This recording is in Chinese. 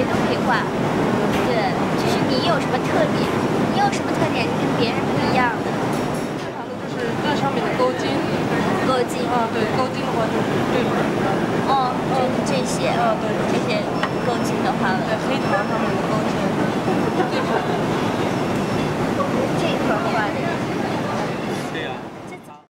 谁都可以画，对，就是你有什么特点？你有什么特点？你跟别人不一样的？常的就是那上面的勾金，勾金啊，对，勾金的话就是对吧？哦，就是这些啊，对，这些勾金的。